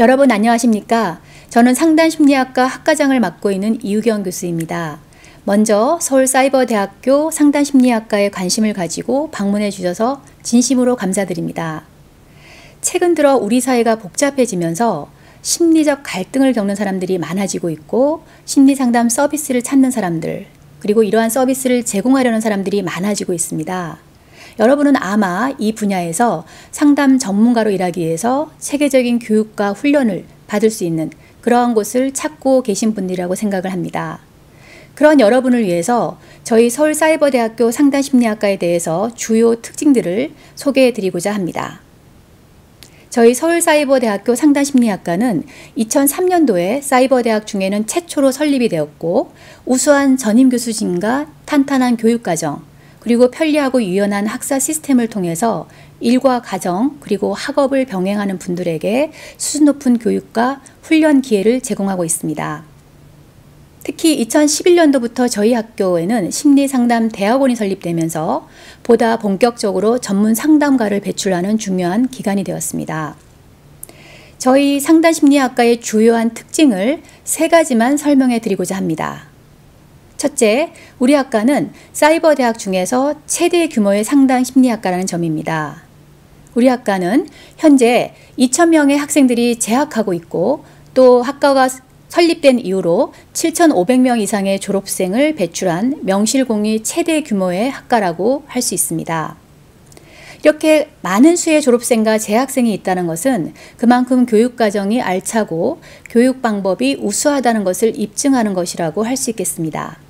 여러분 안녕하십니까? 저는 상단 심리학과 학과장을 맡고 있는 이유경 교수입니다. 먼저 서울사이버대학교 상단 심리학과에 관심을 가지고 방문해 주셔서 진심으로 감사드립니다. 최근 들어 우리 사회가 복잡해지면서 심리적 갈등을 겪는 사람들이 많아지고 있고 심리 상담 서비스를 찾는 사람들 그리고 이러한 서비스를 제공하려는 사람들이 많아지고 있습니다. 여러분은 아마 이 분야에서 상담 전문가로 일하기 위해서 체계적인 교육과 훈련을 받을 수 있는 그러한 곳을 찾고 계신 분이라고 생각을 합니다. 그런 여러분을 위해서 저희 서울사이버대학교 상담심리학과에 대해서 주요 특징들을 소개해 드리고자 합니다. 저희 서울사이버대학교 상담심리학과는 2003년도에 사이버대학 중에는 최초로 설립이 되었고 우수한 전임 교수진과 탄탄한 교육과정, 그리고 편리하고 유연한 학사 시스템을 통해서 일과 가정 그리고 학업을 병행하는 분들에게 수준 높은 교육과 훈련 기회를 제공하고 있습니다. 특히 2011년도부터 저희 학교에는 심리상담 대학원이 설립되면서 보다 본격적으로 전문 상담가를 배출하는 중요한 기간이 되었습니다. 저희 상담심리학과의 주요한 특징을 세 가지만 설명해 드리고자 합니다. 첫째, 우리 학과는 사이버 대학 중에서 최대 규모의 상담 심리학과라는 점입니다. 우리 학과는 현재 2,000명의 학생들이 재학하고 있고 또 학과가 설립된 이후로 7,500명 이상의 졸업생을 배출한 명실공히 최대 규모의 학과라고 할 수 있습니다. 이렇게 많은 수의 졸업생과 재학생이 있다는 것은 그만큼 교육과정이 알차고 교육 방법이 우수하다는 것을 입증하는 것이라고 할 수 있겠습니다.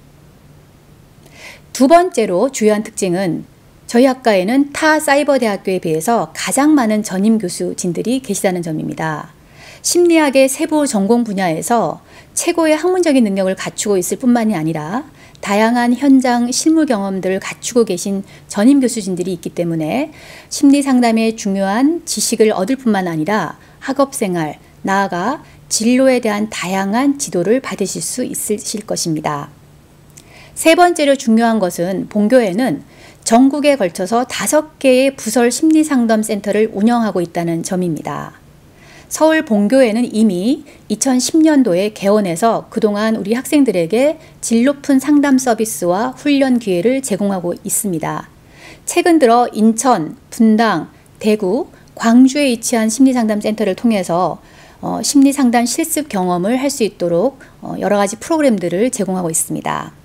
두 번째로 주요한 특징은 저희 학과에는 타 사이버 대학교에 비해서 가장 많은 전임 교수진들이 계시다는 점입니다. 심리학의 세부 전공 분야에서 최고의 학문적인 능력을 갖추고 있을 뿐만이 아니라 다양한 현장 실무 경험들을 갖추고 계신 전임 교수진들이 있기 때문에 심리 상담의 중요한 지식을 얻을 뿐만 아니라 학업 생활, 나아가 진로에 대한 다양한 지도를 받으실 수 있으실 것입니다. 세 번째로 중요한 것은 본교에는 전국에 걸쳐서 다섯 개의 부설 심리상담 센터를 운영하고 있다는 점입니다. 서울 본교에는 이미 2010년도에 개원해서 그동안 우리 학생들에게 질 높은 상담 서비스와 훈련 기회를 제공하고 있습니다. 최근 들어 인천, 분당, 대구, 광주에 위치한 심리상담센터를 통해서 어, 심리상담 실습 경험을 할 수 있도록 어, 여러 가지 프로그램들을 제공하고 있습니다.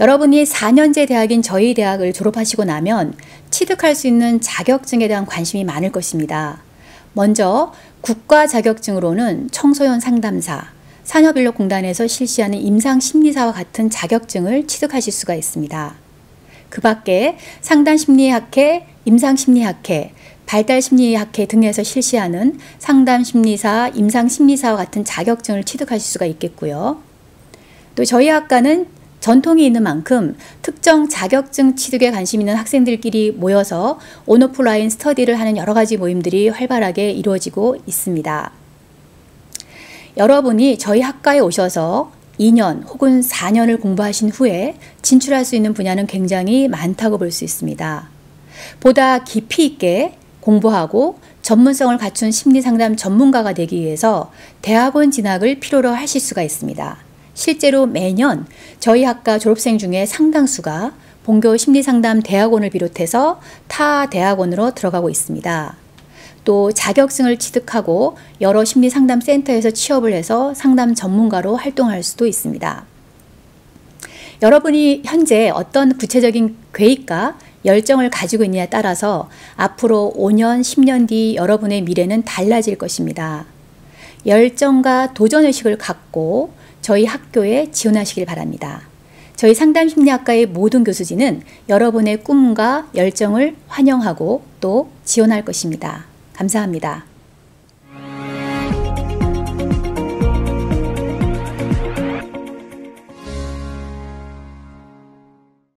여러분이 4년제 대학인 저희 대학을 졸업하시고 나면 취득할 수 있는 자격증에 대한 관심이 많을 것입니다. 먼저 국가 자격증으로는 청소년 상담사, 산업인력공단에서 실시하는 임상심리사와 같은 자격증을 취득하실 수가 있습니다. 그 밖에 상담심리학회, 임상심리학회, 발달심리학회 등에서 실시하는 상담심리사, 임상심리사와 같은 자격증을 취득하실 수가 있겠고요. 또 저희 학과는 전통이 있는 만큼 특정 자격증 취득에 관심 있는 학생들끼리 모여서 온오프라인 스터디를 하는 여러 가지 모임들이 활발하게 이루어지고 있습니다. 여러분이 저희 학과에 오셔서 2년 혹은 4년을 공부하신 후에 진출할 수 있는 분야는 굉장히 많다고 볼 수 있습니다. 보다 깊이 있게 공부하고 전문성을 갖춘 심리상담 전문가가 되기 위해서 대학원 진학을 필요로 하실 수가 있습니다. 실제로 매년 저희 학과 졸업생 중에 상당수가 본교 심리상담 대학원을 비롯해서 타 대학원으로 들어가고 있습니다. 또 자격증을 취득하고 여러 심리상담 센터에서 취업을 해서 상담 전문가로 활동할 수도 있습니다. 여러분이 현재 어떤 구체적인 계획과 열정을 가지고 있느냐에 따라서 앞으로 5년, 10년 뒤 여러분의 미래는 달라질 것입니다. 열정과 도전의식을 갖고 저희 학교에 지원하시길 바랍니다. 저희 상담 심리학과의 모든 교수진은 여러분의 꿈과 열정을 환영하고 또 지원할 것입니다. 감사합니다.